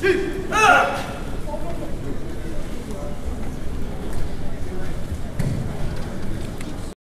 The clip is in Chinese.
一二